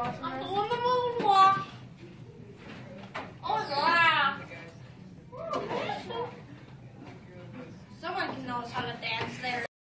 I'm doing on the moonwalk. Oh wow. Someone can know how to dance.